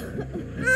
Yeah.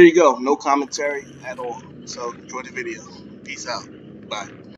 There you go. No commentary at all. So enjoy the video. Peace out. Bye.